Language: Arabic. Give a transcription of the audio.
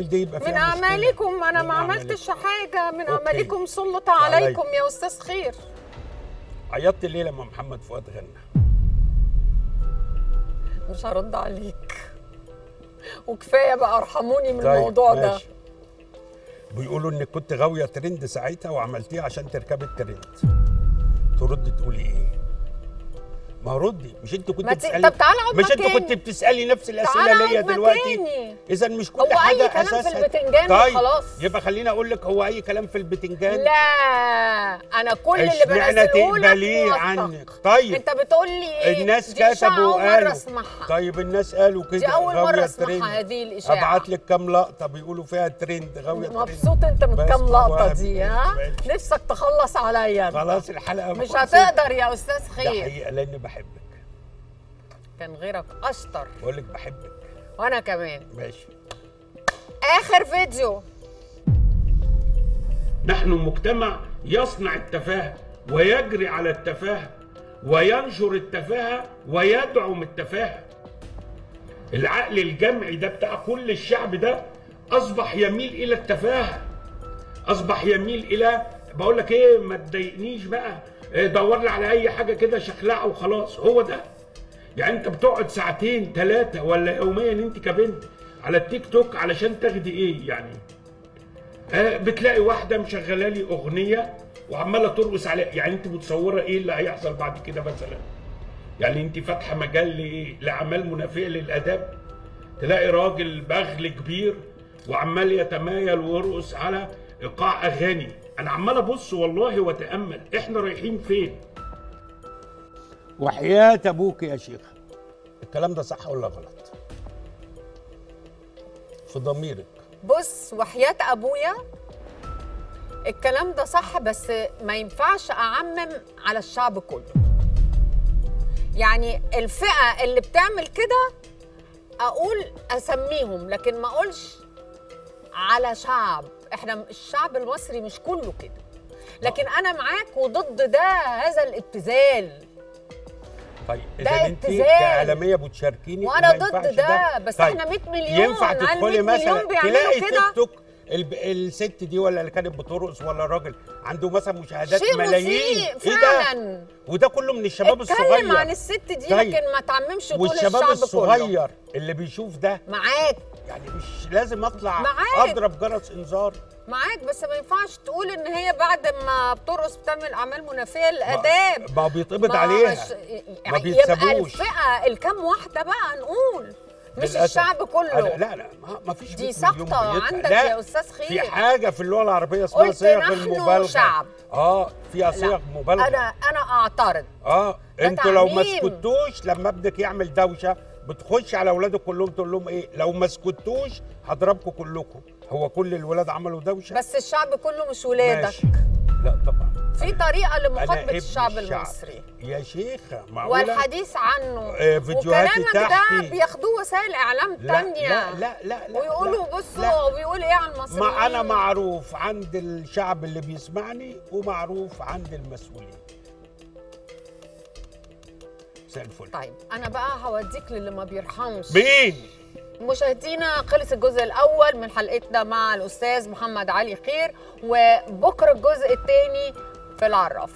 هل دي يبقى من؟ أعمالكم أنا ما. عملتش حاجة من. أعمالكم عليك. عليكم يا أستاذ خير عيطت ليه لما محمد فؤاد غنى مش هرد عليك وكفاية بقى أرحموني من طيب، الموضوع ده ماشي. بيقولوا انك كنت غاوية ترند ساعتها وعملتيه عشان تركبي الترند ترد تقولي إيه ما ردي مش انت كنت بتسالي طب تعالى اقعد مش انت. كنت بتسالي نفس الأسئلة ليا دلوقتي. إذا مش كل هو أي حاجة كلام في البتنجان طيب. يبقى خليني أقول لك هو أي كلام في البتنجان لا أنا كل اللي بنزله لك. عنك؟ طيب. أنت بتقول لي إيه الناس كتبوا مرة وقالوا أسمعها طيب الناس قالوا كده دي غاوية أسمعها ترند. هذه الإشاعة. أبعت لك كام لقطة بيقولوا فيها ترند غاوية مبسوط أنت من كام لقطة. دي ها ماشي. نفسك تخلص عليا. خلاص الحلقة مش. هتقدر يا أستاذ خير لاني بحبك. كان غيرك أشطر. بقول لك بحبك. وأنا كمان. ماشي. آخر فيديو. نحن مجتمع يصنع التفاهة ويجري على التفاهة وينشر التفاهة ويدعم التفاهة العقل الجمعي ده بتاع كل الشعب ده أصبح يميل إلى التفاهة أصبح يميل إلى بقول لك إيه ما تضايقنيش بقى. دور لي على أي حاجة كده شخلعه وخلاص. هو ده. يعني أنت بتقعد ساعتين ثلاثة ولا يوميا أنت كبنت على التيك توك علشان تاخدي إيه يعني؟ آه، بتلاقي واحدة مشغلة لي أغنية وعمالة ترقص عليها. يعني أنت متصورة إيه اللي هيحصل بعد كده مثلا؟ يعني أنت فاتحة مجال لأعمال منافيه للاداب تلاقي راجل بغل كبير وعمال يتمايل ويرقص على إيقاع أغاني. أنا عمال ابص والله واتامل إحنا رايحين فين؟ وحياة أبوك يا شيخ. الكلام ده صح ولا غلط؟ في ضميرك. بص وحياة أبويا الكلام ده صح بس ما ينفعش أعمم على الشعب كله. يعني الفئة اللي بتعمل كده أقول أسميهم لكن ما أقولش على شعب. إحنا الشعب المصري مش كله كده لكن أنا معاك وضد ده هذا الابتذال طيب ده إذا انت. كإعلامية بتشاركيني وأنا وما ضد ينفعش ده، بس طيب. إحنا 100 مليون، ينفع تدخلي 100 مثلا تلاقي؟ تيك توك. الست دي ولا اللي كانت بترقص ولا الراجل عنده مثلا مشاهدات ملايين مسيء إيه ده فعلا وده كله من الشباب اتكلم الصغير عن الست دي طيب. لكن ما تعممش طول والشباب الشعب كله الصغير اللي بيشوف ده معاك يعني مش لازم اطلع معاك. اضرب جرس انذار معاك بس ما ينفعش تقول إن هي بعد ما بترقص بتعمل أعمال منافية للآداب ما بيتقبض عليها مش- ما يعني يبقى بيتسابوش الفئة الكام واحدة بقى نقول مش للأسف. الشعب كله لا لا ما- فيش دي 100 سقطة. عندك يا أستاذ خير. في حاجة في اللغة العربية اسمها صيغ المبالغة شعب. آه فيها صيغ مبالغة أنا أنا أعترض آه أنتوا لو ما. سكتوش لما ابنك يعمل دوشة بتخش على أولادك كلهم تقول لهم إيه؟ لو ما سكتوش هضربكم كلكم. هو كل الولاد عملوا دوشة؟ بس الشعب كله مش ولادك. ماشي. لا طبعا. في طريقة لمخاطبة ابن الشعب المصري. يا شيخة معقولة؟ والحديث عنه. آه، فيديوهاتي وكلامك ده تحكي. بياخدوه وسائل إعلام لا تانية. لا لا لا, لا ويقولوا بصوا لا. هو بيقول إيه على المصريين ما أنا معروف عند الشعب اللي بيسمعني ومعروف عند المسؤولين. مساء الفل. طيب أنا بقى هوديك للي ما بيرحمش. مين؟ مشاهدينا خلص الجزء الأول من حلقتنا مع الأستاذ محمد علي خير وبكرة الجزء الثاني في العرافة.